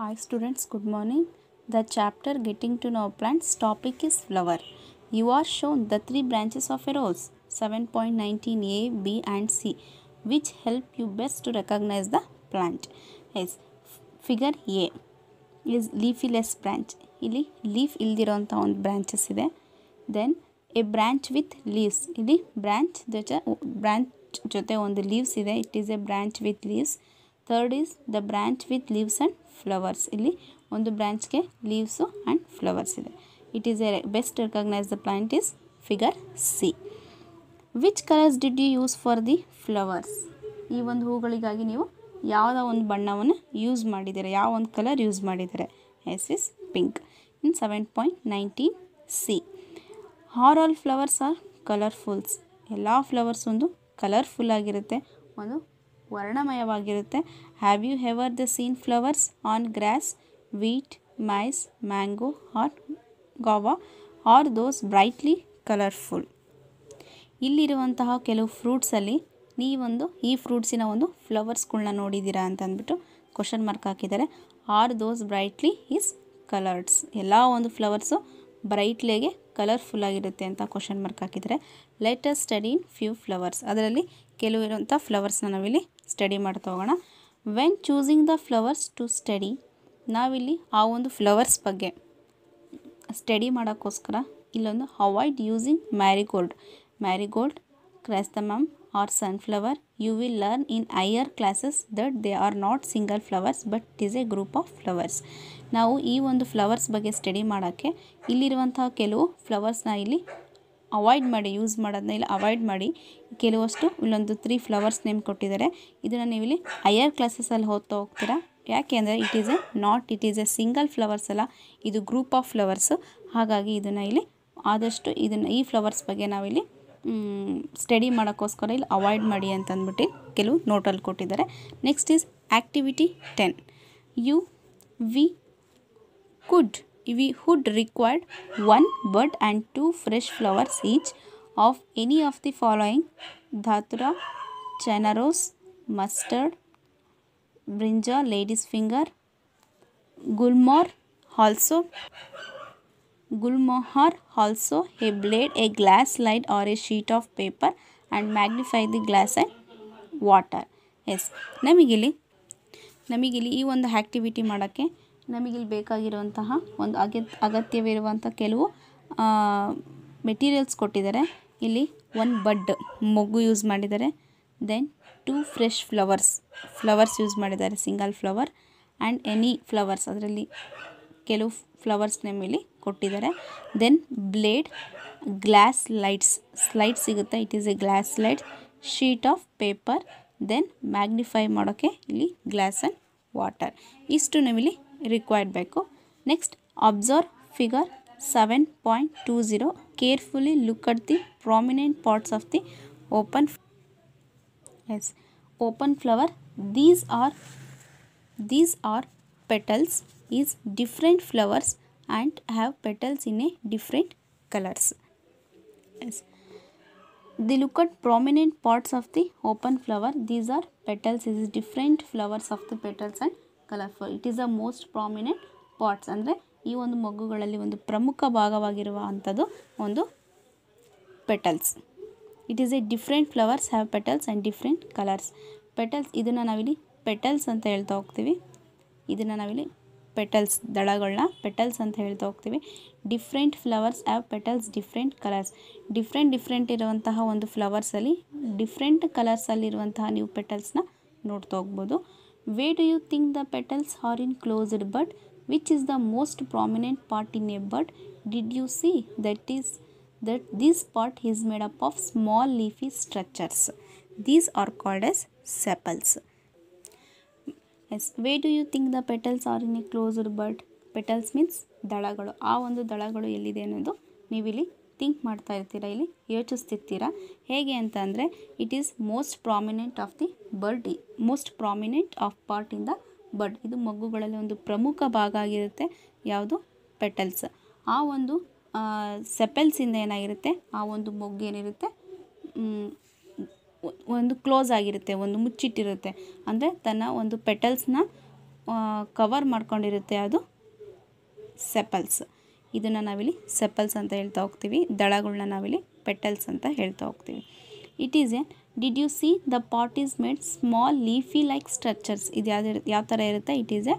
Hi students, good morning. The chapter Getting to Know Plants topic is flower. You are shown the three branches of a rose 7.19a, b and c which help you best to recognize the plant. Yes, figure A is leafyless branch. ಇಲ್ಲಿ leaf ಇಲ್ದಿರೋಂಥ ಒಂದು branches ಇದೆ then a branch with leaves ಇಲ್ಲಿ branch ಜೊತೆ branch ಜೊತೆ ಒಂದು leaves ಇದೆ it is a branch with leaves third is the branch with leaves and flowers ಇಲ್ಲಿ ಒಂದು ಬ್ರ್ಯಾಂಚ್ಗೆ ಲೀವ್ಸು ಆ್ಯಂಡ್ ಫ್ಲವರ್ಸ್ ಇದೆ. It is a best recognise the plant is figure C which colours did you use for the flowers ಈ ಒಂದು ಹೂಗಳಿಗಾಗಿ ನೀವು ಯಾವುದೋ ಒಂದು ಬಣ್ಣವನ್ನು ಯೂಸ್ ಮಾಡಿದ್ದೀರಾ? ಯಾವ ಒಂದು ಕಲರ್ ಯೂಸ್ ಮಾಡಿದ್ದಾರೆ? Yes is pink in seven point nineteen C are all flowers are colourfuls ಎಲ್ಲ ಫ್ಲವರ್ಸ್ ಒಂದು ಕಲರ್ಫುಲ್ ಆಗಿರುತ್ತೆ. ಒಂದು ವರ್ಣಮಯವಾಗಿರುತ್ತೆ. Have you ever the seen flowers on grass wheat maize mango or guava or those brightly colourful ಇಲ್ಲಿರುವಂತಹ ಕೆಲವು ಫ್ರೂಟ್ಸಲ್ಲಿ ನೀವೊಂದು ಈ ಫ್ರೂಟ್ಸಿನ ಒಂದು ಫ್ಲವರ್ಸ್ಗಳನ್ನ ನೋಡಿದ್ದೀರಾ ಅಂತ ಅಂದ್ಬಿಟ್ಟು ಕ್ವಶನ್ ಮಾರ್ಕ್ ಹಾಕಿದ್ದಾರೆ. Or those brightly is coloureds ಎಲ್ಲ ಒಂದು ಫ್ಲವರ್ಸು ಬ್ರೈಟ್ಲಿಗೆ ಕಲರ್ಫುಲ್ ಆಗಿರುತ್ತೆ ಅಂತ ಕ್ವಶನ್ ಮಾರ್ಕ್ ಹಾಕಿದ್ದಾರೆ. Latest study in few flowers ಅದರಲ್ಲಿ ಕೆಲವು ಇರುವಂಥ ಫ್ಲವರ್ಸ್ನ ನಾವಿಲ್ಲಿ ಸ್ಟಡಿ ಮಾಡ್ತಾ ಹೋಗೋಣ. When choosing the flowers to study ನಾವಿಲ್ಲಿ ಆ ಒಂದು ಫ್ಲವರ್ಸ್ ಬಗ್ಗೆ ಸ್ಟಡಿ ಮಾಡೋಕ್ಕೋಸ್ಕರ ಇಲ್ಲೊಂದು avoid using marigold marigold chrysanthemum or sunflower you will learn in higher classes that they are not single flowers but is a group of flowers ನಾವು ಈ ಒಂದು flowers ಬಗ್ಗೆ ಸ್ಟಡಿ ಮಾಡೋಕ್ಕೆ ಇಲ್ಲಿರುವಂತಹ ಕೆಲವು ಫ್ಲವರ್ಸ್ನ ಇಲ್ಲಿ ಅವಾಯ್ಡ್ ಮಾಡಿ ಯೂಸ್ ಮಾಡೋದನ್ನ ಇಲ್ಲಿ ಅವಾಯ್ಡ್ ಮಾಡಿ. ಕೆಲವಷ್ಟು ಇಲ್ಲೊಂದು ತ್ರೀ ಫ್ಲವರ್ಸ್ ನೇಮ್ ಕೊಟ್ಟಿದ್ದಾರೆ. ಇದನ್ನು ನೀವು ಇಲ್ಲಿ ಹೈಯರ್ ಕ್ಲಾಸಸಲ್ಲಿ ಓದ್ತಾ ಹೋಗ್ತೀರಾ? ಯಾಕೆ ಅಂದರೆ it is a not it is a single flowers ಅಲ್ಲ. ಇದು ಗ್ರೂಪ್ ಆಫ್ ಫ್ಲವರ್ಸು ಹಾಗಾಗಿ ಇದನ್ನು ಇಲ್ಲಿ ಆದಷ್ಟು ಇದನ್ನು ಈ ಫ್ಲವರ್ಸ್ ಬಗ್ಗೆ ನಾವಿಲ್ಲಿ ಸ್ಟಡಿ ಮಾಡೋಕ್ಕೋಸ್ಕರ ಇಲ್ಲಿ ಅವಾಯ್ಡ್ ಮಾಡಿ ಅಂತ ಅಂದ್ಬಿಟ್ಟು ಕೆಲವು ನೋಟಲ್ಲಿ ಕೊಟ್ಟಿದ್ದಾರೆ. Next is activity ten you we could we would required one bud and two fresh flowers each of any of the following datura China rose mustard brinjal ladies finger gulmohar also Gulmohar also a blade, a glass slide or a sheet of paper and magnify the glass and water. Yes ನಮಗಿಲ್ಲಿ ನಮಗಿಲ್ಲಿ ಈ ಒಂದು activity ಮಾಡೋಕ್ಕೆ ನಮಗಿಲ್ಲಿ ಬೇಕಾಗಿರುವಂತಹ ಒಂದು ಅಗ ಅಗತ್ಯವಿರುವಂಥ ಕೆಲವು materials ಕೊಟ್ಟಿದ್ದಾರೆ. ಇಲ್ಲಿ ಒಂದು ಬಡ್ ಮೊಗ್ಗು ಯೂಸ್ ಮಾಡಿದ್ದಾರೆ. Then two fresh flowers flowers use ಮಾಡಿದ್ದಾರೆ single flower and any flowers ಅದರಲ್ಲಿ ಕೆಲವು ಫ್ಲವರ್ಸ್ ನೇಮ್ ಇಲ್ಲಿ ಕೊಟ್ಟಿದ್ದಾರೆ. Then blade glass lights slide ಸಿಗುತ್ತೆ. It is a glass light sheet of paper then magnify ಮಾಡೋಕ್ಕೆ ಇಲ್ಲಿ ಗ್ಲಾಸ್ ಆ್ಯಂಡ್ ವಾಟರ್ ಇಷ್ಟು ನಾವಿಲ್ಲಿ ರಿಕ್ವೈರ್ಡ್ ಬೇಕು next observe figure seven point two zero carefully look at the prominent parts of the open as open flower these are these are petals is different flowers and have petals in a different colors yes they look at prominent parts of the open flower these are petals is different flowers of the petals and colorful. It is a most prominent parts ಅಂದರೆ ಈ ಒಂದು ಮಗ್ಗುಗಳಲ್ಲಿ ಒಂದು ಪ್ರಮುಖ ಭಾಗವಾಗಿರುವ ಅಂಥದ್ದು ಒಂದು petals it is a different flowers have petals and different colours petals ಇದನ್ನು ನಾವಿಲ್ಲಿ ಪೆಟಲ್ಸ್ ಅಂತ ಹೇಳ್ತಾ ಹೋಗ್ತೀವಿ. ಇದನ್ನು ನಾವಿಲ್ಲಿ ಪೆಟಲ್ಸ್ ದಳಗಳನ್ನ ಪೆಟಲ್ಸ್ ಅಂತ ಹೇಳ್ತಾ ಹೋಗ್ತೀವಿ. Different flowers have petals different colours different different ಇರುವಂತಹ ಒಂದು ಫ್ಲವರ್ಸಲ್ಲಿ ಡಿಫ್ರೆಂಟ್ ಕಲರ್ಸಲ್ಲಿರುವಂತಹ ನೀವು ಪೆಟಲ್ಸ್ನ ನೋಡ್ತಾ ಹೋಗ್ಬೋದು. Where do you think the petals are in closed bud which is the most prominent part in a bud did you see that is that this part is made up of small leafy structures. These are called as sepals. Yes, where do you think the petals are in a closed bud? Petals means ದಳಗಳು ಆ ಒಂದು ದಳಗಳು ಎಲ್ಲಿದೆ ಅನ್ನೋದು ನೀವಿಲ್ಲಿ think ಮಾಡ್ತಾ ಇರ್ತೀರ ಇಲ್ಲಿ? ಯೋಚಿಸ್ತಿರ್ತೀರಾ? ಹೇಗೆ ಅಂತ ಅಂದರೆ it is most prominent of the bird most prominent of part in the bird ಇದು ಮಗ್ಗುಗಳಲ್ಲಿ ಒಂದು ಪ್ರಮುಖ ಭಾಗ ಆಗಿರುತ್ತೆ, ಯಾವುದು? ಪೆಟಲ್ಸ್ ಆ ಒಂದು ಸೆಪೆಲ್ಸಿಂದ ಏನಾಗಿರುತ್ತೆ? ಆ ಒಂದು ಮೊಗ್ಗು ಏನಿರುತ್ತೆ? ಒಂದು ಕ್ಲೋಸ್ ಆಗಿರುತ್ತೆ, ಒಂದು ಮುಚ್ಚಿಟ್ಟಿರುತ್ತೆ. ಅಂದರೆ ತನ್ನ ಒಂದು ಪೆಟಲ್ಸ್ನ ಕವರ್ ಮಾಡ್ಕೊಂಡಿರುತ್ತೆ, ಅದು ಸೆಪಲ್ಸ್ ಇದನ್ನು ನಾವಿಲ್ಲಿ ಸೆಪಲ್ಸ್ ಅಂತ ಹೇಳ್ತಾ ಹೋಗ್ತೀವಿ ದಳಗಳನ್ನ ನಾವಿಲ್ಲಿ ಪೆಟಲ್ಸ್ ಅಂತ ಹೇಳ್ತಾ ಹೋಗ್ತೀವಿ. It is a did you see the pot is made small leafy like structures ಇದು ಯಾವ್ದು ಯಾವ ಥರ ಇರುತ್ತೆ? ಇಟ್ ಈಸ್ ಎ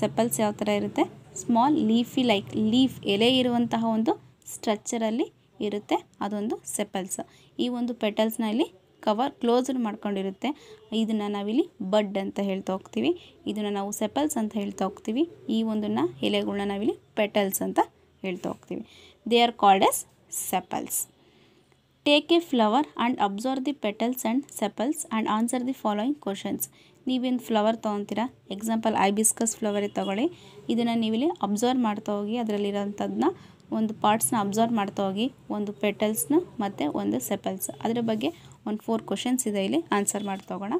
ಸೆಪಲ್ಸ್ ಯಾವ ಥರ ಇರುತ್ತೆ? ಸ್ಮಾಲ್ ಲೀಫಿ ಲೈಕ್ ಲೀಫ್ ಎಲೆ ಇರುವಂತಹ ಒಂದು ಸ್ಟ್ರಕ್ಚರಲ್ಲಿ ಇರುತ್ತೆ, ಅದೊಂದು ಸೆಪಲ್ಸ್ ಈ ಒಂದು ಪೆಟಲ್ಸ್ನ ಇಲ್ಲಿ ಕವರ್ ಕ್ಲೋಸ್ಡ್ ಮಾಡ್ಕೊಂಡಿರುತ್ತೆ. ಇದನ್ನು ನಾವಿಲ್ಲಿ ಬಡ್ ಅಂತ ಹೇಳ್ತಾ ಹೋಗ್ತೀವಿ. ಇದನ್ನು ನಾವು ಸೆಪಲ್ಸ್ ಅಂತ ಹೇಳ್ತಾ ಹೋಗ್ತೀವಿ. ಈ ಒಂದನ್ನು ಎಲೆಗಳನ್ನ ನಾವಿಲ್ಲಿ ಪೆಟಲ್ಸ್ ಅಂತ ಹೇಳ್ತಾ ಹೋಗ್ತೀವಿ. They are called as sepals take a flower and observe the petals and sepals and answer the following questions ನೀವೇನು ಫ್ಲವರ್ ತೊಗೊತೀರಾ? ಎಕ್ಸಾಂಪಲ್ ಐಬಿಸ್ಕಸ್ ಫ್ಲವರೇ ತೊಗೊಳ್ಳಿ. ಇದನ್ನು ನೀವಿಲ್ಲಿ ಅಬ್ಸರ್ವ್ ಮಾಡ್ತಾ ಹೋಗಿ ಅದರಲ್ಲಿರೋಂಥದ್ದನ್ನ ಒಂದು ಪಾರ್ಟ್ಸ್ನ ಅಬ್ಸರ್ವ್ ಮಾಡ್ತಾ ಹೋಗಿ, ಒಂದು ಪೆಟಲ್ಸ್ನ ಮತ್ತು ಒಂದು ಸೆಪಲ್ಸ್. ಅದರ ಬಗ್ಗೆ ಒಂದು ಫೋರ್ ಕ್ವಶನ್ಸ್ ಇದೆ ಇಲ್ಲಿ ಆನ್ಸರ್ ಮಾಡ್ತಾ ಹೋಗೋಣ.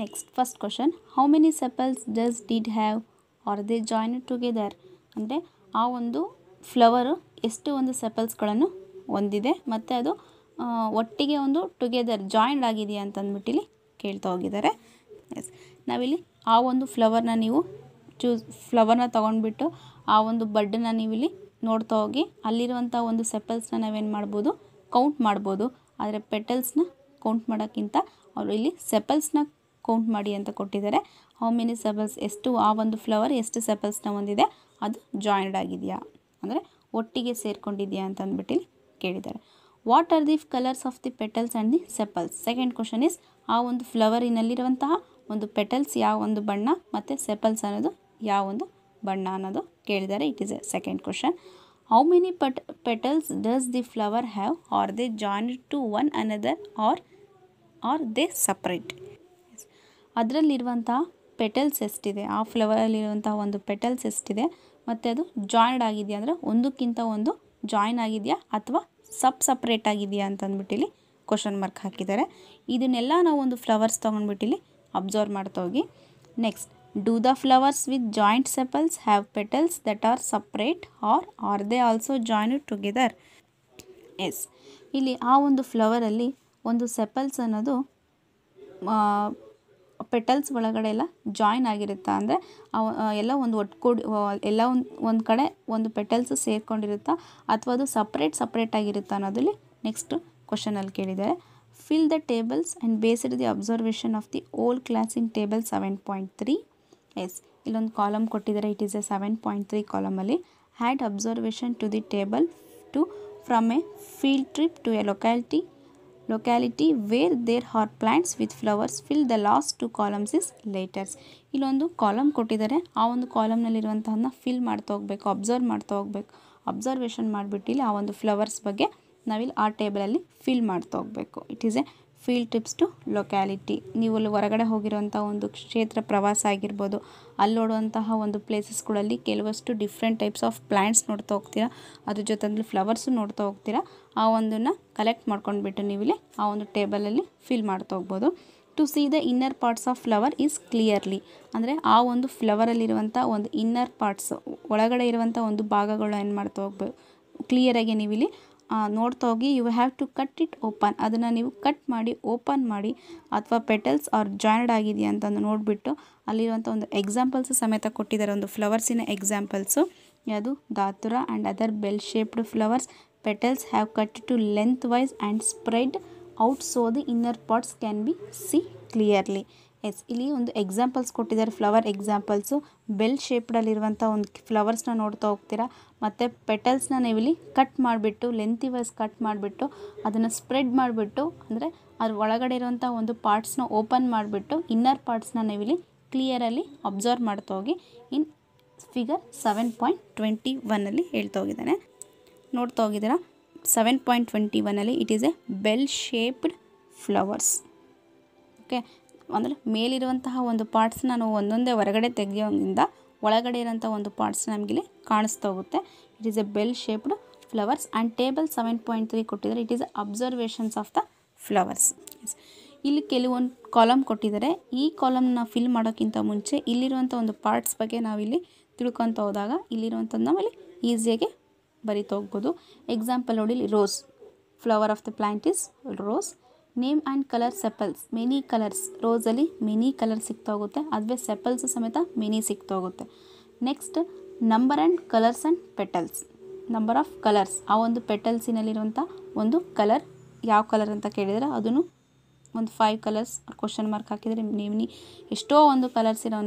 Next first question how many sepals does did have are they join together ಅಂದರೆ ಆ ಒಂದು ಫ್ಲವರು ಎಷ್ಟು ಒಂದು ಸೆಪಲ್ಸ್ಗಳನ್ನು ಹೊಂದಿದೆ, ಮತ್ತು ಅದು ಒಟ್ಟಿಗೆ ಒಂದು ಟುಗೆದರ್ ಜಾಯಿಂಡ್ ಆಗಿದೆಯಾ ಅಂತ ಅಂದ್ಬಿಟ್ಟು ಇಲ್ಲಿ ಕೇಳ್ತಾ ಹೋಗಿದ್ದಾರೆ. ಎಸ್ ನಾವಿಲ್ಲಿ ಆ ಒಂದು ಫ್ಲವರ್ನ ನೀವು ಚೂಸ್ ಫ್ಲವರ್ನ ತೊಗೊಂಡ್ಬಿಟ್ಟು ಆ ಒಂದು ಬಡ್ಡನ್ನ ನೀವಿಲ್ಲಿ ನೋಡ್ತಾ ಹೋಗಿ ಅಲ್ಲಿರುವಂಥ ಒಂದು ಸೆಪಲ್ಸ್ನ ನಾವೇನು ಮಾಡ್ಬೋದು? ಕೌಂಟ್ ಮಾಡ್ಬೋದು. ಆದರೆ ಪೆಟಲ್ಸ್ನ ಕೌಂಟ್ ಮಾಡೋಕ್ಕಿಂತ ಅವರು ಇಲ್ಲಿ ಸೆಪಲ್ಸ್ನ ಕೌಂಟ್ ಮಾಡಿ ಅಂತ ಕೊಟ್ಟಿದ್ದಾರೆ. ಹೌ ಮೆನಿ ಸೆಪಲ್ಸ್ ಎಷ್ಟು? ಆ ಒಂದು ಫ್ಲವರ್ ಎಷ್ಟು ಸೆಪಲ್ಸ್ನ ಹೊಂದಿದೆ? ಅದು ಜಾಯಿಂಡ್ ಆಗಿದೆಯಾ? ಅಂದರೆ ಒಟ್ಟಿಗೆ ಸೇರ್ಕೊಂಡಿದೆಯಾ ಅಂತ ಅಂದ್ಬಿಟ್ಟು ಕೇಳಿದ್ದಾರೆ. What are the colours of the petals and the sepals second question is ಆ ಒಂದು ಫ್ಲವರಿನಲ್ಲಿರುವಂತಹ ಒಂದು ಪೆಟಲ್ಸ್ ಯಾವ ಒಂದು ಬಣ್ಣ ಮತ್ತು ಸೆಪಲ್ಸ್ ಅನ್ನೋದು ಯಾವ ಒಂದು ಬಣ್ಣ ಅನ್ನೋದು ಕೇಳಿದ್ದಾರೆ. It is a second question how many put petals does the flower have are they joint to one another or are they separate ಅದರಲ್ಲಿರುವಂತಹ petals ಎಷ್ಟಿದೆ? ಆ ಫ್ಲವರಲ್ಲಿರುವಂಥ ಒಂದು ಪೆಟಲ್ಸ್ ಎಷ್ಟಿದೆ? ಮತ್ತು ಅದು ಜಾಯಿಂಡ್ ಆಗಿದೆಯಾ? ಅಂದರೆ ಒಂದಕ್ಕಿಂತ ಒಂದು ಜಾಯಿನ್ ಆಗಿದೆಯಾ? ಅಥವಾ ಸಬ್ ಸಪ್ರೇಟ್ ಆಗಿದೆಯಾ ಅಂತ ಅಂದ್ಬಿಟ್ಟಿಲ್ಲಿ ಕ್ವಶನ್ ಮಾರ್ಕ್ ಹಾಕಿದ್ದಾರೆ. ಇದನ್ನೆಲ್ಲ ನಾವು ಒಂದು ಫ್ಲವರ್ಸ್ ತೊಗೊಂಡ್ಬಿಟ್ಟಿಲ್ಲಿ ಅಬ್ಸರ್ವ್ ಮಾಡ್ತಾ ಹೋಗಿ. Next do the flowers with joint sepals have petals that are separate or or they also join together yes ಇಲ್ಲಿ ಆ ಒಂದು ಫ್ಲವರಲ್ಲಿ ಒಂದು ಸೆಪಲ್ಸ್ ಅನ್ನೋದು ಪೆಟಲ್ಸ್ ಒಳಗಡೆ ಎಲ್ಲ ಜಾಯಿನ್ ಆಗಿರುತ್ತಾ. ಅಂದರೆ ಎಲ್ಲ ಒಂದು ಒಟ್ಕೂಡಿ ಎಲ್ಲ ಒಂದು ಒಂದು ಕಡೆ ಒಂದು ಪೆಟಲ್ಸ್ ಸೇರ್ಕೊಂಡಿರುತ್ತಾ, ಅಥವಾ ಅದು ಸಪ್ರೇಟ್ ಸಪ್ರೇಟ್ ಆಗಿರುತ್ತಾ ಅನ್ನೋದಲ್ಲಿ ನೆಕ್ಸ್ಟ್ ಕ್ವಶನಲ್ಲಿ ಕೇಳಿದ್ದಾರೆ. Fill the tables and based the observation of the old class in table seven point three yes ಇಲ್ಲೊಂದು ಕಾಲಮ್ ಕೊಟ್ಟಿದ್ದಾರೆ. It is a seven point three ಕಾಲಮಲ್ಲಿ had observation to the table to from a field trip to a locality locality where there are plants with flowers fill the last two columns is later ಇಲ್ಲೊಂದು column ಕೊಟ್ಟಿದ್ದಾರೆ. ಆ ಒಂದು ಕಾಲಮ್ನಲ್ಲಿರುವಂತಹನ್ನ fill ಮಾಡ್ತಾ ಹೋಗ್ಬೇಕು observe ಮಾಡ್ತಾ ಹೋಗ್ಬೇಕು. Observation ಮಾಡಿಬಿಟ್ಟಿಲ್ಲ ಆ ಒಂದು ಫ್ಲವರ್ಸ್ ಬಗ್ಗೆ ನಾವಿಲ್ಲಿ ಆ ಟೇಬಲಲ್ಲಿ ಫಿಲ್ ಮಾಡ್ತಾ ಹೋಗ್ಬೇಕು. It is a field trips to locality ನೀವು ಅಲ್ಲಿ ಹೊರಗಡೆ ಹೋಗಿರೋಂಥ ಒಂದು ಕ್ಷೇತ್ರ ಪ್ರವಾಸ ಆಗಿರ್ಬೋದು. ಅಲ್ಲಿ ನೋಡುವಂತಹ ಒಂದು ಪ್ಲೇಸಸ್ಗಳಲ್ಲಿ ಕೆಲವಷ್ಟು ಡಿಫ್ರೆಂಟ್ ಟೈಪ್ಸ್ ಆಫ್ ಪ್ಲ್ಯಾಂಟ್ಸ್ ನೋಡ್ತಾ ಹೋಗ್ತೀರಾ. ಅದ್ರ ಜೊತೆಲಿ ಫ್ಲವರ್ಸು ನೋಡ್ತಾ ಹೋಗ್ತೀರಾ. ಆ ಒಂದನ್ನು ಕಲೆಕ್ಟ್ ಮಾಡ್ಕೊಂಡ್ಬಿಟ್ಟು ನೀವಿಲ್ಲಿ ಆ ಒಂದು ಟೇಬಲಲ್ಲಿ ಫಿಲ್ ಮಾಡ್ತಾ ಹೋಗ್ಬೋದು. To see the inner parts of flower is clearly ಅಂದರೆ ಆ ಒಂದು ಫ್ಲವರಲ್ಲಿರುವಂಥ ಒಂದು ಇನ್ನರ್ ಪಾರ್ಟ್ಸ್ ಒಳಗಡೆ ಇರುವಂಥ ಒಂದು ಭಾಗಗಳು ಏನು ಮಾಡ್ತಾ ಹೋಗ್ಬೇಕು ಕ್ಲಿಯರಾಗಿ ನೀವಿಲ್ಲಿ ನೋಡ್ತಾ ಹೋಗಿ you have to cut it open ಅದನ್ನು ನೀವು ಕಟ್ ಮಾಡಿ ಓಪನ್ ಮಾಡಿ, ಅಥವಾ ಪೆಟಲ್ಸ್ ಆರ್ ಜಾಯ್ನ್ಡ್ ಆಗಿದೆಯಾ ಅಂತಂದು ನೋಡಿಬಿಟ್ಟು ಅಲ್ಲಿರುವಂಥ ಒಂದು ಎಕ್ಸಾಂಪಲ್ಸ್ ಸಮೇತ ಕೊಟ್ಟಿದ್ದಾರೆ, ಒಂದು ಫ್ಲವರ್ಸಿನ ಎಕ್ಸಾಂಪಲ್ಸು ಯಾವುದು datura and other bell shaped flowers petals have cut to lengthwise and spread out so the inner parts can be see clearly yes, ಇಲ್ಲಿ ಒಂದು ಎಕ್ಸಾಂಪಲ್ಸ್ ಕೊಟ್ಟಿದ್ದಾರೆ. ಫ್ಲವರ್ ಎಕ್ಸಾಂಪಲ್ಸು ಬೆಲ್ ಶೇಪ್ಡಲ್ಲಿರುವಂಥ ಒಂದು ಫ್ಲವರ್ಸ್ನ ನೋಡ್ತಾ ಹೋಗ್ತೀರಾ? ಮತ್ತು ಪೆಟಲ್ಸ್ನ ನೀವಿಲ್ಲಿ ಕಟ್ ಮಾಡಿಬಿಟ್ಟು ಲೆಂತಿ ವೈಸ್ ಕಟ್ ಮಾಡಿಬಿಟ್ಟು, ಅದನ್ನು ಸ್ಪ್ರೆಡ್ ಮಾಡಿಬಿಟ್ಟು, ಅಂದರೆ ಅದ್ರ ಒಳಗಡೆ ಇರುವಂಥ ಒಂದು ಪಾರ್ಟ್ಸ್ನ ಓಪನ್ ಮಾಡಿಬಿಟ್ಟು ಇನ್ನರ್ ಪಾರ್ಟ್ಸ್ನ ನೀವಿಲ್ಲಿ ಕ್ಲಿಯರಲ್ಲಿ ಅಬ್ಸರ್ವ್ ಮಾಡ್ತಾ ಹೋಗಿ, in figure seven point twenty ಒನ್ನಲ್ಲಿ ಹೇಳ್ತಾ ಹೋಗಿದ್ದಾನೆ. ನೋಡ್ತಾ ಹೋಗಿದ್ದೀರಾ? ಸೆವೆನ್ ಪಾಯಿಂಟ್ ಟ್ವೆಂಟಿ ಒನ್ನಲ್ಲಿ it is a bell shaped flowers okay ಅಂದರೆ ಮೇಲಿರುವಂತಹ ಒಂದು ಪಾರ್ಟ್ಸ್ನ ನಾವು ಒಂದೊಂದೇ ಹೊರಗಡೆ ತೆಗೆಯೋದ್ರಿಂದ ಒಳಗಡೆ ಇರೋಂಥ ಒಂದು ಪಾರ್ಟ್ಸ್ ನಮಗಿಲ್ಲಿ ಕಾಣಿಸ್ತಾ ಹೋಗುತ್ತೆ. It is a bell shaped flowers and table seven point three ಕೊಟ್ಟಿದ್ದಾರೆ. It is observations of the flowers ಇಲ್ಲಿ ಕೆಲವೊಂದು ಕಾಲಮ್ ಕೊಟ್ಟಿದ್ದಾರೆ. ಈ ಕಾಲಮ್ನ ಫಿಲ್ ಮಾಡೋಕ್ಕಿಂತ ಮುಂಚೆ ಇಲ್ಲಿರುವಂಥ ಒಂದು ಪಾರ್ಟ್ಸ್ ಬಗ್ಗೆ ನಾವಿಲ್ಲಿ ತಿಳ್ಕೊತ ಹೋದಾಗ ಇಲ್ಲಿರುವಂಥದ್ದು ನಾವಿಲ್ಲಿ ಈಸಿಯಾಗಿ ಬರಿತೋಗ್ಬೋದು ಎಕ್ಸಾಂಪಲ್ ನೋಡಿ ಇಲ್ಲಿ rose flower of the plant is rose name and colour sepals many colours ರೋಸಲ್ಲಿ many colour ಸಿಗ್ತಾ ಹೋಗುತ್ತೆ ಅದುವೇ ಸೆಪಲ್ಸ್ ಸಮೇತ ಮೆನಿ ಸಿಗ್ತಾ ಹೋಗುತ್ತೆ next number and colours and petals number of colours ಆ ಒಂದು ಪೆಟಲ್ಸಿನಲ್ಲಿರುವಂಥ ಒಂದು ಕಲರ್ ಯಾವ ಕಲರ್ ಅಂತ ಕೇಳಿದರೆ ಅದನ್ನು ಒಂದು ಫೈವ್ ಕಲರ್ಸ್ ಕ್ವಶನ್ ಮಾರ್ಕ್ ಹಾಕಿದರೆ ನೀವು ನೀ ಎಷ್ಟೋ ಒಂದು ಕಲರ್ಸ್ ಇರೋ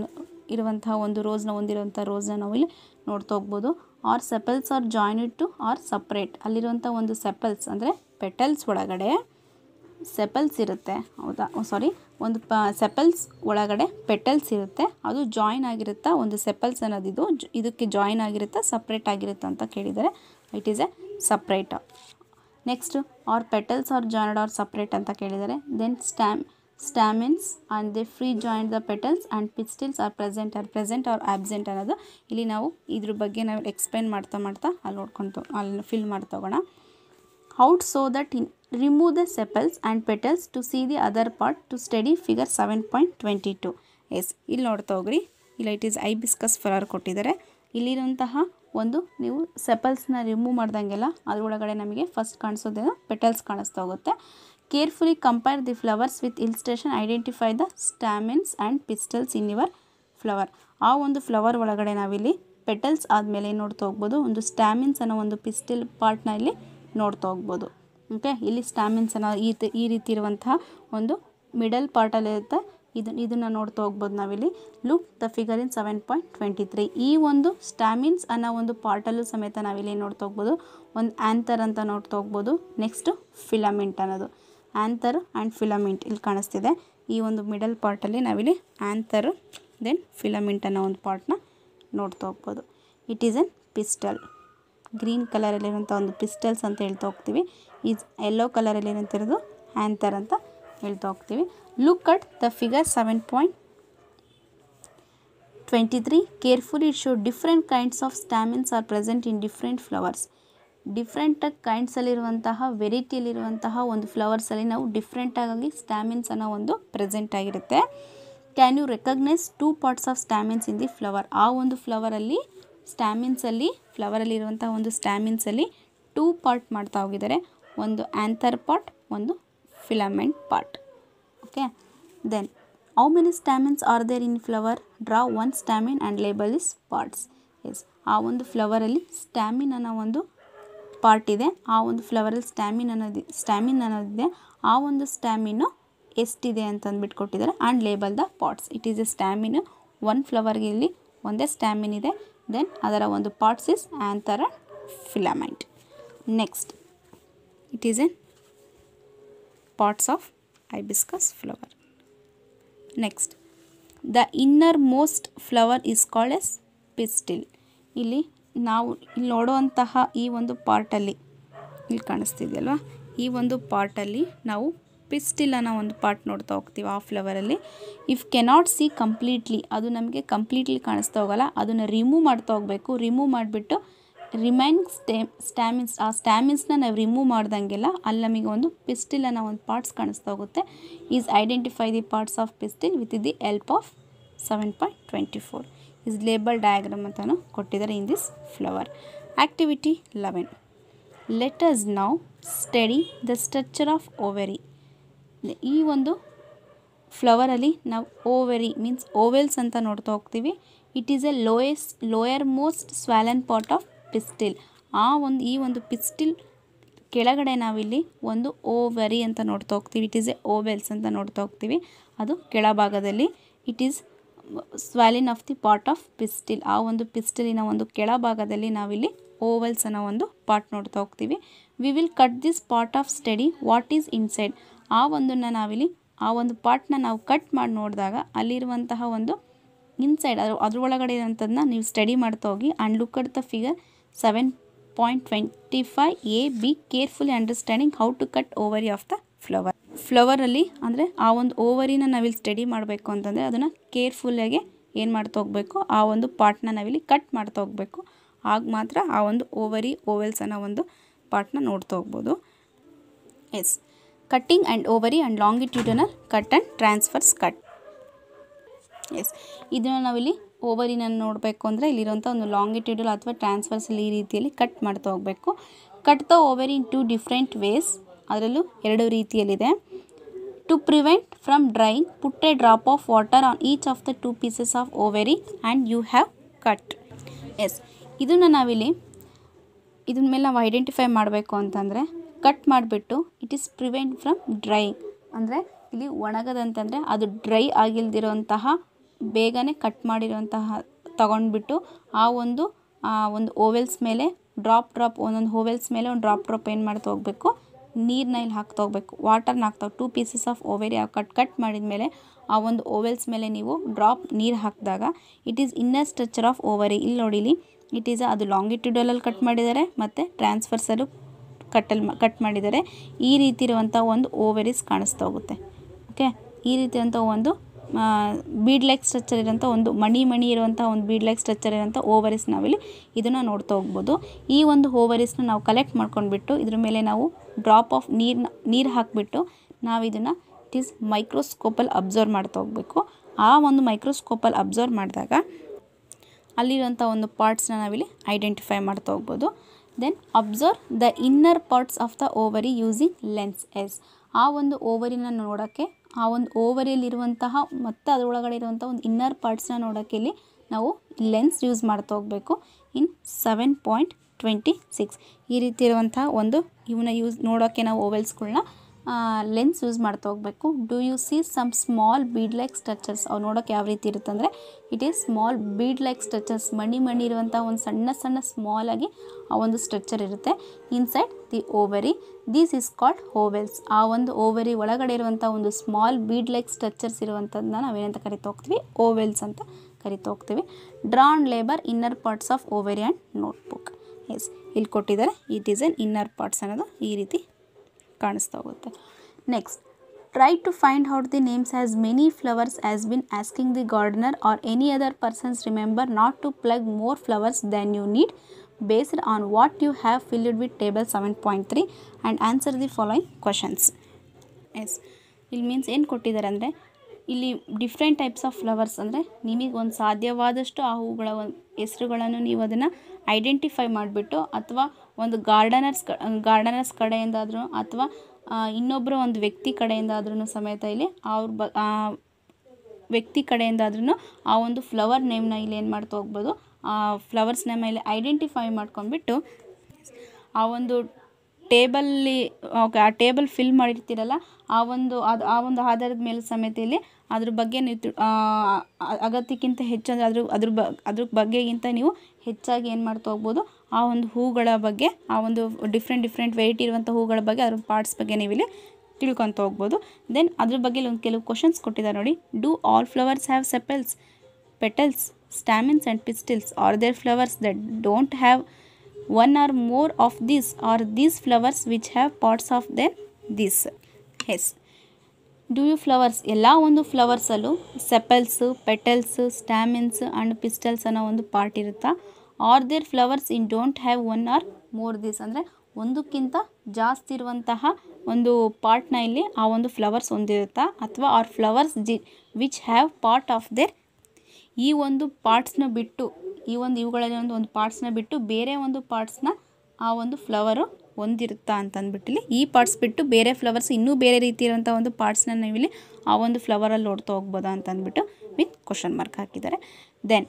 ಇರುವಂತಹ ಒಂದು ರೋಸ್ನ ಹೊಂದಿರುವಂಥ ರೋಸ್ನ ನಾವು ಇಲ್ಲಿ ನೋಡ್ತಾ ಹೋಗ್ಬೋದು. Or sepals are join to or separate ಅಲ್ಲಿರುವಂಥ ಒಂದು ಸೆಪಲ್ಸ್ ಅಂದರೆ ಪೆಟಲ್ಸ್ ಒಳಗಡೆ. ಸೆಪಲ್ಸ್ ಇರುತ್ತೆ. ಹೌದಾ? ಸಾರಿ ಒಂದು ಪ, ಸೆಪಲ್ಸ್ ಒಳಗಡೆ ಪೆಟಲ್ಸ್ ಇರುತ್ತೆ. ಅದು ಜಾಯಿನ್ ಆಗಿರುತ್ತಾ? ಒಂದು ಸೆಪಲ್ಸ್ ಅನ್ನೋದಿದು ಇದು. ಇದಕ್ಕೆ ಜಾಯಿನ್ ಆಗಿರುತ್ತಾ? ಸಪ್ರೇಟ್ ಆಗಿರುತ್ತೆ ಅಂತ ಕೇಳಿದರೆ it is a separate next are petals are joined or separate ಅಂತ ಕೇಳಿದರೆ then ಸ್ಟ್ಯಾಮ್ stamens and the free joint the petals and pistils are present are present or absent ಅನ್ನೋದು. ಇಲ್ಲಿ ನಾವು ಇದ್ರ ಬಗ್ಗೆ ನಾವು ಎಕ್ಸ್ಪ್ಲೈನ್ ಮಾಡ್ತಾ ಮಾಡ್ತಾ ಅಲ್ಲಿ ನೋಡ್ಕೊತ, ಅಲ್ಲಿ ಫಿಲ್ ಮಾಡ್ತಾ ಹೋಗೋಣ out so that in remove the sepals petals to to the study figure seven point twenty two yes ಇಲ್ಲಿ ನೋಡ್ತಾ ಹೋಗ್ರಿ. ಇಲ್ಲ it is hibiscus flower ಕೊಟ್ಟಿದ್ದಾರೆ. ಇಲ್ಲಿರುವಂತಹ ಒಂದು ನೀವು ಸೆಪಲ್ಸ್ನ ರಿಮೂವ್ ಮಾಡ್ದಂಗೆಲ್ಲ ಅದರೊಳಗಡೆ ನಮಗೆ ಫಸ್ಟ್ ಕಾಣಿಸೋದೇನು ಪೆಟಲ್ಸ್ ಕಾಣಿಸ್ತಾ ಹೋಗುತ್ತೆ. Carefully compare the flowers with illustration identify the stamens and pistils in your flower ಆ ಒಂದು ಫ್ಲವರ್ ಒಳಗಡೆ ನಾವಿಲ್ಲಿ ಪೆಟಲ್ಸ್ ಆದಮೇಲೆ ನೋಡ್ತಾ ಹೋಗ್ಬೋದು, ಒಂದು ಸ್ಟ್ಯಾಮಿನ್ಸ್ ಅನ್ನೋ ಒಂದು ಪಿಸ್ಟಿಲ್ ಪಾರ್ಟ್ನ ಇಲ್ಲಿ ನೋಡ್ತಾ ಹೋಗ್ಬೋದು. ಓಕೆ ಇಲ್ಲಿ ಸ್ಟ್ಯಾಮಿನ್ಸ್ ಅನ್ನೋ ಈ ಈ ರೀತಿ ಇರುವಂತಹ ಒಂದು ಮಿಡಲ್ ಪಾರ್ಟಲ್ಲಿರುತ್ತೆ ಇದು, ಇದನ್ನು ನೋಡ್ತಾ ಹೋಗ್ಬೋದು ನಾವಿಲ್ಲಿ. Look the figure in seven point twenty three ಈ ಒಂದು ಸ್ಟ್ಯಾಮಿನ್ಸ್ ಅನ್ನೋ ಒಂದು ಪಾರ್ಟಲ್ಲು ಸಮೇತ ನಾವಿಲ್ಲಿ ನೋಡ್ತಾ ಹೋಗ್ಬೋದು. ಒಂದು ಆ್ಯಂಥರ್ ಅಂತ ನೋಡ್ತಾ ಹೋಗ್ಬೋದು. ನೆಕ್ಸ್ಟು ಫಿಲಮೆಂಟ್ ಅನ್ನೋದು. ಆ್ಯಂಥರ್ ಆ್ಯಂಡ್ ಫಿಲಮೆಂಟ್ ಇಲ್ಲಿ ಕಾಣಿಸ್ತಿದೆ. ಈ ಒಂದು ಮಿಡಲ್ ಪಾರ್ಟಲ್ಲಿ ನಾವಿಲ್ಲಿ ಆ್ಯಂಥರ್ ದೆನ್ ಫಿಲಮೆಂಟ್ ಅನ್ನೋ ಒಂದು ಪಾರ್ಟ್ನ ನೋಡ್ತಾ ಹೋಗ್ಬೋದು. It is an pistil green ಕಲರಲ್ಲಿರುವಂಥ ಒಂದು ಪಿಸ್ಟಲ್ಸ್ ಅಂತ ಹೇಳ್ತಾ ಹೋಗ್ತೀವಿ. ಈ ಯೆಲ್ಲೋ ಕಲರಲ್ಲಿ ಏನಂತಿರೋದು ಆ್ಯಂಥರ್ ಅಂತ ಹೇಳ್ತಾ ಹೋಗ್ತೀವಿ. Look at the figure seven point twenty three carefully it show different kinds of stamens are present in different flowers different ಕೈಂಡ್ಸಲ್ಲಿರುವಂತಹ ವೆರೈಟಿಯಲ್ಲಿರುವಂತಹ ಒಂದು ಫ್ಲವರ್ಸಲ್ಲಿ ನಾವು ಡಿಫ್ರೆಂಟಾಗಿ ಸ್ಟ್ಯಾಮಿನ್ಸ್ ಅನ್ನೋ ಒಂದು ಪ್ರೆಸೆಂಟ್ ಆಗಿರುತ್ತೆ. Can you recognise two parts of stamens in the flower ಆ ಒಂದು ಫ್ಲವರಲ್ಲಿ ಸ್ಟ್ಯಾಮಿನ್ಸಲ್ಲಿ, ಫ್ಲವರಲ್ಲಿರುವಂಥ ಒಂದು ಸ್ಟ್ಯಾಮಿನ್ಸಲ್ಲಿ ಟೂ ಪಾರ್ಟ್ ಮಾಡ್ತಾ ಹೋಗಿದ್ದಾರೆ. ಒಂದು ಆ್ಯಂಥರ್ ಪಾರ್ಟ್ ಒಂದು filament part okay? Then how many stamens are there in flower draw one stamen and label is parts as ಆ ಒಂದು ಫ್ಲವರಲ್ಲಿ ಸ್ಟ್ಯಾಮಿನ್ ಅನ್ನೋ ಒಂದು ಪಾರ್ಟ್ ಇದೆ. ಆ ಒಂದು ಫ್ಲವರಲ್ಲಿ ಸ್ಟ್ಯಾಮಿನ್ ಅನ್ನೋದು ಸ್ಟ್ಯಾಮಿನ್ ಅನ್ನೋದಿದೆ ಆ ಒಂದು ಸ್ಟ್ಯಾಮಿನ್ನು ಎಷ್ಟಿದೆ ಅಂತ ಅಂದ್ಬಿಟ್ಟು ಕೊಟ್ಟಿದ್ದಾರೆ. And label the parts it is a stamen one ಫ್ಲವರ್ಗೆ ಇಲ್ಲಿ ಒಂದೇ ಸ್ಟ್ಯಾಮಿನ್ ಇದೆ. ದೆನ್ ಅದರ ಒಂದು parts is anther filament next it is an parts of hibiscus flower next the inner most flower is called as pistil ಇಲ್ಲಿ ನಾವು ಇಲ್ಲಿ ನೋಡುವಂತಹ ಈ ಒಂದು ಪಾರ್ಟಲ್ಲಿ ಇಲ್ಲಿ ಕಾಣಿಸ್ತಿದೆಯಲ್ವ ಈ ಒಂದು ಪಾರ್ಟಲ್ಲಿ ನಾವು ಪಿಸ್ಟಿಲ್ ಅನ್ನೋ ಒಂದು ಪಾರ್ಟ್ ನೋಡ್ತಾ ಹೋಗ್ತೀವಿ, ಆ ಫ್ಲವರಲ್ಲಿ. ಇಫ್ ಕೆನಾಟ್ ಸಿ ಕಂಪ್ಲೀಟ್ಲಿ ಅದು ನಮಗೆ ಕಂಪ್ಲೀಟ್ಲಿ ಕಾಣಿಸ್ತಾ ಹೋಗಲ್ಲ. ಅದನ್ನು ರಿಮೂವ್ ಮಾಡ್ತಾ ಹೋಗಬೇಕು. ರಿಮೂವ್ ಮಾಡಿಬಿಟ್ಟು ರಿಮೈನ್ ಸ್ಟೇಮ್ ಸ್ಟ್ಯಾಮಿನ್ಸ್ ಆ ಸ್ಟ್ಯಾಮಿನ್ಸ್ನ ನಾವು ರಿಮೂವ್ ಮಾಡ್ದಂಗೆಲ್ಲ ಅಲ್ಲಿ ನಮಗೆ ಒಂದು ಪಿಸ್ಟಿಲ್ ಅನ್ನೋ ಒಂದು ಪಾರ್ಟ್ಸ್ ಕಾಣಿಸ್ತಾ ಹೋಗುತ್ತೆ. Is identify the parts of pistil with the help of seven point twenty four is label diagram ಅಂತಲೂ ಕೊಟ್ಟಿದ್ದಾರೆ in this flower activity eleven let us now study the structure of ovary ಈ ಒಂದು ಫ್ಲವರಲ್ಲಿ ನಾವು ovary means vowels ಅಂತ ನೋಡ್ತಾ ಹೋಗ್ತೀವಿ. It is a lowest lower most swollen part of pistil ಆ ಒಂದು, ಈ ಒಂದು ಪಿಸ್ಟಿಲ್ ಕೆಳಗಡೆ ನಾವಿಲ್ಲಿ ಒಂದು ಓವೆರಿ ಅಂತ ನೋಡ್ತಾ ಹೋಗ್ತೀವಿ. ಇಟ್ ಈಸ್ ಎ ಓವೆಲ್ಸ್ ಅಂತ ನೋಡ್ತಾ ಹೋಗ್ತೀವಿ. ಅದು ಕೆಳಭಾಗದಲ್ಲಿ. It is swollen of the part of pistil ಆ ಒಂದು ಪಿಸ್ಟಿಲಿನ ಒಂದು ಕೆಳಭಾಗದಲ್ಲಿ ನಾವಿಲ್ಲಿ ಓವೆಲ್ಸ್ ಅನ್ನೋ ಒಂದು ಪಾರ್ಟ್ ನೋಡ್ತಾ ಹೋಗ್ತೀವಿ. We will cut this part of study what is inside ಆ ಒಂದನ್ನು ನಾವಿಲ್ಲಿ, ಆ ಒಂದು ಪಾರ್ಟ್ನ ನಾವು ಕಟ್ ಮಾಡಿ ನೋಡಿದಾಗ ಅಲ್ಲಿರುವಂತಹ ಒಂದು ಇನ್ಸೈಡ್ ಅದ್ರ ಅದ್ರ ಒಳಗಡೆ ಇರೋಂಥದ್ದನ್ನ ನೀವು ಸ್ಟಡಿ ಮಾಡ್ತಾ ಹೋಗಿ and look at the figure seven point twenty five a b carefully understanding how to cut ovary of the flower ಫ್ಲವರಲ್ಲಿ ಅಂದರೆ ಆ ಒಂದು ಓವರಿನ ನಾವಿಲ್ಲಿ ಸ್ಟಡಿ ಮಾಡಬೇಕು ಅಂತಂದರೆ ಅದನ್ನು ಕೇರ್ಫುಲ್ಲಾಗಿ ಏನು ಮಾಡ್ತಾ ಹೋಗಬೇಕು, ಆ ಒಂದು ಪಾರ್ಟ್ನ ನಾವಿಲ್ಲಿ ಕಟ್ ಮಾಡ್ತಾ ಹೋಗಬೇಕು. ಆಗ ಮಾತ್ರ ಆ ಒಂದು ಓವರಿ ಓವೆಲ್ಸ್ ಅನ್ನೋ ಒಂದು ಪಾರ್ಟ್ನ ನೋಡ್ತಾ ಹೋಗ್ಬೋದು. As cutting and ovary and longitudinal cut and transverse cut as ಇದನ್ನು ನಾವಿಲ್ಲಿ ಓವರಿನ ನೋಡಬೇಕು ಅಂದರೆ ಇಲ್ಲಿರುವಂಥ ಒಂದು ಲಾಂಗಿಟ್ಯೂಡಲ್ ಅಥವಾ ಟ್ರಾನ್ಸ್ಫರ್ಸಲ್ಲಿ ಈ ರೀತಿಯಲ್ಲಿ ಕಟ್ ಮಾಡ್ತಾ ಹೋಗಬೇಕು. Cut the ovary into different ways ಅದರಲ್ಲೂ ಎರಡು ರೀತಿಯಲ್ಲಿದೆ. To prevent from drying put a drop of water on each of the two pieces of ovary and you have cut as ಇದನ್ನು ನಾವಿಲ್ಲಿ, ಇದನ್ನ ಮೇಲೆ ನಾವು ಐಡೆಂಟಿಫೈ ಮಾಡಬೇಕು ಅಂತಂದರೆ ಕಟ್ ಮಾಡಿಬಿಟ್ಟು it is prevent from drying ಅಂದರೆ ಇಲ್ಲಿ ಒಣಗದಂತಂದರೆ ಅದು ಡ್ರೈ ಆಗಿಲ್ದಿರೋಂತಹ ಬೇಗನೆ ಕಟ್ ಮಾಡಿರೋಂತಹ ತಗೊಂಡ್ಬಿಟ್ಟು ಆ ಒಂದು ಒಂದು ಓವೆಲ್ಸ್ ಮೇಲೆ ಡ್ರಾಪ್ ಡ್ರಾಪ್ ಒಂದೊಂದು ಓವೆಲ್ಸ್ ಮೇಲೆ ಒಂದು ಡ್ರಾಪ್ ಡ್ರಾಪ್ ಏನು ಮಾಡ್ತಾ ಹೋಗಬೇಕು? ನೀರನ್ನ ಇಲ್ಲಿ ಹಾಕ್ತಾ ಹೋಗ್ಬೇಕು. ವಾಟರ್ನ ಹಾಕ್ತಾವೆ two pieces of ovary cut cut ಮಾಡಿದ ಮೇಲೆ ಆ ಒಂದು ಓವೆಲ್ಸ್ ಮೇಲೆ ನೀವು ಡ್ರಾಪ್ ನೀರು ಹಾಕಿದಾಗ it is inner structure of ovary ಇಲ್ಲಿ ನೋಡಿಲಿ ಇಟ್ ಈಸ್ ಅದು ಲಾಂಗಿಟ್ಯೂಡಲಲ್ಲಿ ಕಟ್ ಮಾಡಿದ್ದಾರೆ, ಮತ್ತು ಟ್ರಾನ್ಸ್ಫರ್ಸಲ್ಲೂ ಕಟ್ಟಲ್ಲಿ ಕಟ್ ಮಾಡಿದರೆ ಈ ರೀತಿ ಇರುವಂಥ ಒಂದು ಓವೆರೀಸ್ ಕಾಣಿಸ್ತಾ ಹೋಗುತ್ತೆ. ಓಕೆ? ಈ ರೀತಿಯಂಥ ಒಂದು ಬೀಡ್ ಲೈಕ್ ಸ್ಟ್ರಕ್ಚರ್ ಇರೋಂಥ ಒಂದು ಮಣಿ ಮಣಿ ಇರುವಂಥ ಒಂದು ಬೀಡ್ ಲೈಕ್ ಸ್ಟ್ರಕ್ಚರ್ ಇರೋಂಥ ಓವರಿಸ್ ನಾವಿಲ್ಲಿ ಇದನ್ನು ನೋಡ್ತಾ ಹೋಗ್ಬೋದು. ಈ ಒಂದು ಓವರೀಸ್ನ ನಾವು ಕಲೆಕ್ಟ್ ಮಾಡ್ಕೊಂಡ್ಬಿಟ್ಟು ಇದ್ರ ಮೇಲೆ ನಾವು ಡ್ರಾಪ್ ಆಫ್ ನೀರನ್ನ ನೀರು ಹಾಕಿಬಿಟ್ಟು ನಾವು ಇದನ್ನು ಇಟ್ ಈಸ್ ಮೈಕ್ರೋಸ್ಕೋಪಲ್ಲಿ ಅಬ್ಸರ್ವ್ ಮಾಡ್ತಾ ಹೋಗಬೇಕು. ಆ ಒಂದು ಮೈಕ್ರೋಸ್ಕೋಪಲ್ಲಿ ಅಬ್ಸರ್ವ್ ಮಾಡಿದಾಗ ಅಲ್ಲಿರುವಂಥ ಒಂದು ಪಾರ್ಟ್ಸ್ನ ನಾವಿಲ್ಲಿ ಐಡೆಂಟಿಫೈ ಮಾಡ್ತಾ ಹೋಗ್ಬೋದು. Then observe the inner parts of the ovary using lens as ಆ ಒಂದು ಓವರಿನ ನೋಡೋಕ್ಕೆ ಆ ಒಂದು ಓವರಿಯಲ್ಲಿರುವಂತಹ ಮತ್ತು ಅದರೊಳಗಡೆ ಇರುವಂಥ ಒಂದು ಇನ್ನರ್ ಪಾರ್ಟ್ಸ್ನ ನೋಡೋಕ್ಕೆ ಇಲ್ಲಿ ನಾವು ಲೆನ್ಸ್ ಯೂಸ್ ಮಾಡ್ತಾ ಹೋಗಬೇಕು in seven point twenty six ಈ ರೀತಿ ಇರುವಂತಹ ಒಂದು ಇವನ್ನ ಯೂಸ್ ನೋಡೋಕ್ಕೆ ನಾವು ಓವೆಲ್ಸ್ಗಳನ್ನ ಲೆನ್ಸ್ ಯೂಸ್ ಮಾಡ್ತಾ ಹೋಗಬೇಕು. Do you see some small bead like structures ಅವು ನೋಡೋಕೆ ಯಾವ ರೀತಿ ಇರುತ್ತೆ ಅಂದರೆ it is small bead like structures ಮಣಿ ಮಣಿ ಇರುವಂಥ ಒಂದು ಸಣ್ಣ ಸಣ್ಣ ಸ್ಮಾಲ್ ಆಗಿ ಆ ಒಂದು ಸ್ಟ್ರಕ್ಚರ್ ಇರುತ್ತೆ. Inside the ovary these is called ovules ಆ ಒಂದು ಓವರಿ ಒಳಗಡೆ ಇರುವಂಥ ಒಂದು ಸ್ಮಾಲ್ ಬೀಡ್ ಲೈಕ್ ಸ್ಟ್ರಕ್ಚರ್ಸ್ ಇರುವಂಥದ್ದನ್ನ ನಾವೇನಂತ ಕರಿತಾ ಹೋಗ್ತೀವಿ? ಓವೆಲ್ಸ್ ಅಂತ ಕರಿತಾ ಹೋಗ್ತೀವಿ. Draw and label inner parts of ovary and notebook as ಇಲ್ಲಿ ಕೊಟ್ಟಿದ್ದಾರೆ. It is an inner parts ಅನ್ನೋದು ಈ ರೀತಿ ಕಾಣಿಸ್ತಾ ಹೋಗುತ್ತೆ. Next try to find out the names as many flowers as been asking the gardener or any other persons remember not to pluck more flowers than you need based on what you have filled with table seven point three and answer the following questions yes ಇಲ್ಲಿ means ಏನು ಕೊಟ್ಟಿದ್ದಾರೆ ಅಂದರೆ, ಇಲ್ಲಿ different types of flowers ಅಂದರೆ ನಿಮಗೆ ಒಂದು ಸಾಧ್ಯವಾದಷ್ಟು ಆ ಹೂಗಳ ಹೆಸರುಗಳನ್ನು ನೀವು ಅದನ್ನು ಐಡೆಂಟಿಫೈ ಮಾಡಿಬಿಟ್ಟು ಅಥವಾ ಒಂದು ಗಾರ್ಡನರ್ಸ್ ಗಾರ್ಡನರ್ಸ್ ಕಡೆಯಿಂದಾದರೂ ಅಥವಾ ಇನ್ನೊಬ್ಬರು ಒಂದು ವ್ಯಕ್ತಿ ಕಡೆಯಿಂದಾದ್ರೂ ಸಮೇತ ಇಲ್ಲಿ ಅವ್ರ ಬ ವ್ಯಕ್ತಿ ಕಡೆಯಿಂದಾದ್ರೂ ಆ ಒಂದು ಫ್ಲವರ್ ನೇಮ್ನ ಇಲ್ಲಿ ಏನು ಮಾಡ್ತಾ ಹೋಗ್ಬೋದು, ಆ ಫ್ಲವರ್ಸ್ ನೇಮ್ ಇಲ್ಲಿ ಐಡೆಂಟಿಫೈ ಮಾಡ್ಕೊಂಡ್ಬಿಟ್ಟು ಆ ಒಂದು ಟೇಬಲ್ಲಿ, ಓಕೆ, ಆ ಟೇಬಲ್ ಫಿಲ್ ಮಾಡಿರ್ತೀರಲ್ಲ, ಆ ಒಂದು, ಅದು, ಆ ಒಂದು ಆಧಾರದ ಮೇಲೆ ಸಮೇತ ಇಲ್ಲಿ ಅದ್ರ ಬಗ್ಗೆ ನೀವು ಅಗತ್ಯಕ್ಕಿಂತ ಹೆಚ್ಚಂದ್ರೆ ಅದ್ರ ಅದ್ರ ಬ, ಅದ್ರ ಬಗ್ಗೆಗಿಂತ ನೀವು ಹೆಚ್ಚಾಗಿ ಏನು ಮಾಡ್ತಾ ಹೋಗ್ಬೋದು ಆ ಒಂದು ಹೂಗಳ ಬಗ್ಗೆ, ಆ ಒಂದು ಡಿಫ್ರೆಂಟ್ ಡಿಫ್ರೆಂಟ್ ವೆರೈಟಿ ಇರುವಂಥ ಹೂಗಳ ಬಗ್ಗೆ ಅದ್ರ ಪಾರ್ಟ್ಸ್ ಬಗ್ಗೆ ನೀವಿಲ್ಲಿ ತಿಳ್ಕೊತ ಹೋಗ್ಬೋದು. ದೆನ್ ಅದ್ರ ಬಗ್ಗೆ ಒಂದು ಕೆಲವು ಕ್ವಶನ್ಸ್ ಕೊಟ್ಟಿದ್ದಾರೆ ನೋಡಿ. Do all flowers have sepals petals stamens and pistils are there flowers that don't have one or more of these are these flowers which have parts of then this yes do you flowers ಎಲ್ಲ ಒಂದು ಫ್ಲವರ್ಸಲ್ಲೂ sepals petals stamens and pistils ಅನ್ನೋ ಒಂದು part ಇರುತ್ತಾ? Are there flowers in don't have one or more this ಅಂದರೆ ಒಂದಕ್ಕಿಂತ ಜಾಸ್ತಿ ಇರುವಂತಹ ಒಂದು ಪಾರ್ಟ್ನ ಇಲ್ಲಿ ಆ ಒಂದು ಫ್ಲವರ್ಸ್ ಹೊಂದಿರುತ್ತಾ ಅಥವಾ R flowers G which have part of there ಈ ಒಂದು ಪಾರ್ಟ್ಸ್ನ ಬಿಟ್ಟು, ಈ ಒಂದು ಇವುಗಳಲ್ಲಿ ಒಂದು ಒಂದು ಪಾರ್ಟ್ಸ್ನ ಬಿಟ್ಟು ಬೇರೆ ಒಂದು ಪಾರ್ಟ್ಸ್ನ ಆ ಒಂದು ಫ್ಲವರು ಹೊಂದಿರುತ್ತಾ ಅಂತಂದ್ಬಿಟ್ಟಿಲ್ಲಿ. ಈ ಪಾರ್ಟ್ಸ್ ಬಿಟ್ಟು ಬೇರೆ ಫ್ಲವರ್ಸ್ ಇನ್ನೂ ಬೇರೆ ರೀತಿ ಇರುವಂಥ ಒಂದು ಪಾರ್ಟ್ಸ್ನ ನಾವಿಲ್ಲಿ ಆ ಒಂದು ಫ್ಲವರಲ್ಲಿ ನೋಡ್ತಾ ಹೋಗ್ಬೋದಾ ಅಂತ ಅಂದ್ಬಿಟ್ಟು ವಿತ್ ಕ್ವಶನ್ ಮಾರ್ಕ್ ಹಾಕಿದ್ದಾರೆ. Then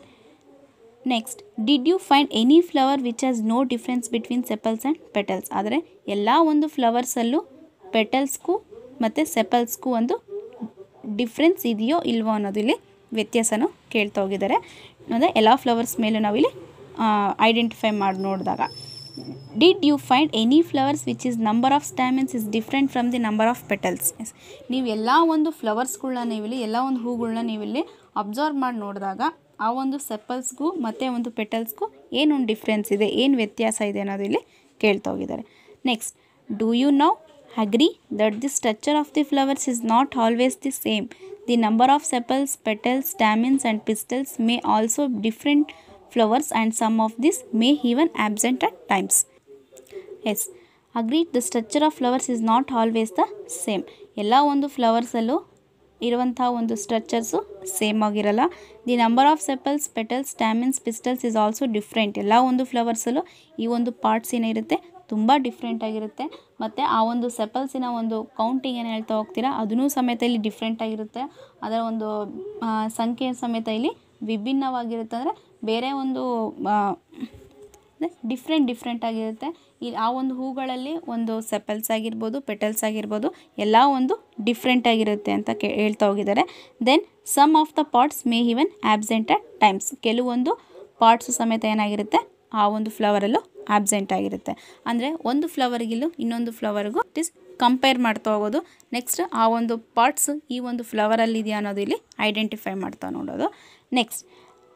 next did you find any flower which has no difference between sepals and petals ಆದರೆ ಎಲ್ಲ ಒಂದು ಫ್ಲವರ್ಸಲ್ಲೂ ಪೆಟಲ್ಸ್ಗೂ ಮತ್ತು ಸೆಪಲ್ಸ್ಗೂ ಒಂದು ಡಿಫ್ರೆನ್ಸ್ ಇದೆಯೋ ಇಲ್ವೋ ಅನ್ನೋದು ಇಲ್ಲಿ ವ್ಯತ್ಯಾಸನೂ ಕೇಳ್ತಾ ಹೋಗಿದ್ದಾರೆ. ಅಂದರೆ ಎಲ್ಲ ಫ್ಲವರ್ಸ್ ಮೇಲೂ ನಾವಿಲ್ಲಿ ಐಡೆಂಟಿಫೈ ಮಾಡಿ, ನೋಡಿದಾಗ. Did you find any flowers which is number of stamens is different from the number of petals ನೀವು ಎಲ್ಲ ಒಂದು ಫ್ಲವರ್ಸ್ಗಳನ್ನ ನೀವಿಲ್ಲಿ, ಎಲ್ಲ ಒಂದು ಹೂಗಳನ್ನ ನೀವಿಲ್ಲಿ ಅಬ್ಸರ್ವ್ ಮಾಡಿ, ನೋಡಿದಾಗ ಆ ಒಂದು ಸೆಪಲ್ಸ್ಗೂ ಮತ್ತು ಒಂದು ಪೆಟಲ್ಸ್ಗೂ ಏನೊಂದು ಡಿಫ್ರೆನ್ಸ್ ಇದೆ, ಏನು ವ್ಯತ್ಯಾಸ ಇದೆ ಅನ್ನೋದು ಇಲ್ಲಿ ಕೇಳ್ತಾ ಹೋಗಿದ್ದಾರೆ. Next do you now agree that the structure of the flowers is not always the same the number of sepals petals stamens and pistils may also different flowers and some of this may even absent at times as agree the structure of flowers is not always the same ಎಲ್ಲ ಒಂದು ಫ್ಲವರ್ಸಲ್ಲೂ ಇರುವಂಥ ಒಂದು structures same ಆಗಿರಲ್ಲ. The number of sepals petals stamens pistils is also different ಎಲ್ಲ ಒಂದು ಫ್ಲವರ್ಸಲ್ಲೂ ಈ ಒಂದು ಪಾರ್ಟ್ಸ್ ಏನಿರುತ್ತೆ ತುಂಬ ಡಿಫ್ರೆಂಟ್ ಆಗಿರುತ್ತೆ. ಮತ್ತು ಆ ಒಂದು ಸೆಪಲ್ಸಿನ ಒಂದು ಕೌಂಟಿಂಗ್ ಏನು ಹೇಳ್ತಾ ಹೋಗ್ತೀರಾ, ಅದನ್ನೂ ಸಮೇತ ಇಲ್ಲಿ ಡಿಫ್ರೆಂಟ್ ಆಗಿರುತ್ತೆ. ಅದರ ಒಂದು ಸಂಖ್ಯೆ ಸಮೇತ ಇಲ್ಲಿ ವಿಭಿನ್ನವಾಗಿರುತ್ತೆ. ಅಂದರೆ ಬೇರೆ ಒಂದು ಡಿಫ್ರೆಂಟ್ ಡಿಫ್ರೆಂಟ್ ಆಗಿರುತ್ತೆ. ಈ ಆ ಒಂದು ಹೂಗಳಲ್ಲಿ ಒಂದು ಸೆಪಲ್ಸ್ ಆಗಿರ್ಬೋದು, ಪೆಟಲ್ಸ್ ಆಗಿರ್ಬೋದು, ಎಲ್ಲ ಒಂದು ಡಿಫ್ರೆಂಟ್ ಆಗಿರುತ್ತೆ ಅಂತ ಕೇ ಹೇಳ್ತಾ ಹೋಗಿದ್ದಾರೆ. Then some of the parts may even absent at times ಕೆಲವೊಂದು ಪಾರ್ಟ್ಸು ಸಮೇತ ಏನಾಗಿರುತ್ತೆ, ಆ ಒಂದು ಫ್ಲವರಲ್ಲೂ ಆಬ್ಸೆಂಟ್ ಆಗಿರುತ್ತೆ. ಅಂದರೆ ಒಂದು ಫ್ಲವರ್ಗಿಲ್ಲೂ ಇನ್ನೊಂದು ಫ್ಲವರ್ಗೂ ಇಟ್ ಇಸ್ ಕಂಪೇರ್ ಮಾಡ್ತಾ ಹೋಗೋದು. ನೆಕ್ಸ್ಟ್ ಆ ಒಂದು ಪಾರ್ಟ್ಸ್ ಈ ಒಂದು ಫ್ಲವರಲ್ಲಿದೆಯಾ ಅನ್ನೋದು ಇಲ್ಲಿ ಐಡೆಂಟಿಫೈ ಮಾಡ್ತಾ ನೋಡೋದು. Next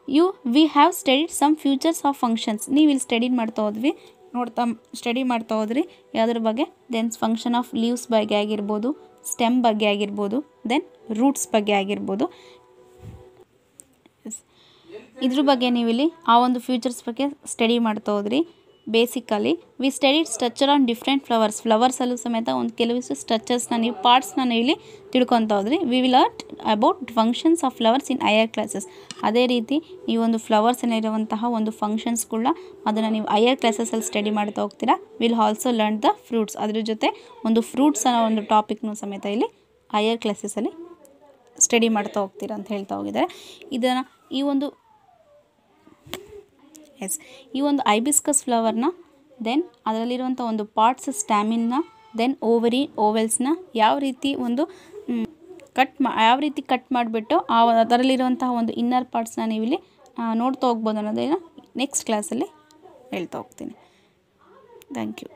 you, we have studied some features of functions. ನೀವು ಇಲ್ಲಿ ಸ್ಟಡಿ ಮಾಡ್ತಾ ಹೋದ್ವಿ. ನೋಡ್ತಾ, ಸ್ಟಡಿ ಮಾಡ್ತಾ ಹೋದ್ರಿ. ಯಾವುದ್ರ ಬಗ್ಗೆ? ದೆನ್ ಫಂಕ್ಷನ್ ಆಫ್ ಲೀವ್ಸ್ ಬಗ್ಗೆ ಆಗಿರ್ಬೋದು ಸ್ಟೆಮ್ ಬಗ್ಗೆ ಆಗಿರ್ಬೋದು ದೆನ್ ರೂಟ್ಸ್ ಬಗ್ಗೆ ಆಗಿರ್ಬೋದು. ಇದ್ರ ಬಗ್ಗೆ ನೀವಿಲ್ಲಿ ಆ ಒಂದು ಫ್ಯೂಚರ್ಸ್ ಬಗ್ಗೆ ಸ್ಟಡಿ ಮಾಡ್ತಾ ಹೋದ್ರಿ. Basically we studied structure on different flowers ಫ್ಲವರ್ಸಲ್ಲೂ ಸಮೇತ ಒಂದು ಕೆಲವಿಷ್ಟು ಸ್ಟ್ರಕ್ಚರ್ಸ್ನ ನೀವು ಪಾರ್ಟ್ಸ್ನ ಇಲ್ಲಿ ತಿಳ್ಕೊತಾ ಹೋದ್ರಿ we will art about functions of flowers in higher classes ಅದೇ ರೀತಿ, ಈ ಒಂದು ಫ್ಲವರ್ಸಲ್ಲಿರುವಂತಹ ಒಂದು ಫಂಕ್ಷನ್ಸ್ಗಳನ್ನ ಅದನ್ನು ನೀವು ಹೈಯರ್ ಕ್ಲಾಸಸಲ್ಲಿ ಸ್ಟಡಿ ಮಾಡ್ತಾ ಹೋಗ್ತೀರಾ. Will also learn the fruits ಅದ್ರ ಜೊತೆ ಒಂದು ಫ್ರೂಟ್ಸ್ ಅನ್ನೋ ಒಂದು ಟಾಪಿಕ್ನು ಸಮೇತ ಇಲ್ಲಿ ಹೈಯರ್ ಕ್ಲಾಸಸಲ್ಲಿ ಸ್ಟಡಿ ಮಾಡ್ತಾ ಹೋಗ್ತೀರಾ ಅಂತ ಹೇಳ್ತಾ ಹೋಗಿದ್ದಾರೆ. ಇದನ್ನು ಈ ಒಂದು ಎಸ್. ಈ ಒಂದು ಐಬಿಸ್ಕಸ್ ಫ್ಲವರ್ನ ದೆನ್ ಅದರಲ್ಲಿರುವಂಥ ಒಂದು ಪಾರ್ಟ್ಸ್ ಸ್ಟ್ಯಾಮಿನ್ನ ದೆನ್ ಓವರಿ ಓವೆಲ್ಸ್ನ ಯಾವ ರೀತಿ ಒಂದು ಕಟ್ ಮಾ, ಯಾವ ರೀತಿ ಕಟ್ ಮಾಡಿಬಿಟ್ಟು ಆ ಅದರಲ್ಲಿರುವಂತಹ ಒಂದು ಇನ್ನರ್ ಪಾರ್ಟ್ಸ್ನ ನೀವು ಇಲ್ಲಿ ನೋಡ್ತಾ ಹೋಗ್ಬೋದು ಅನ್ನೋದನ್ನು ನೆಕ್ಸ್ಟ್ ಕ್ಲಾಸಲ್ಲಿ ಹೇಳ್ತಾ ಹೋಗ್ತೀನಿ. Thank you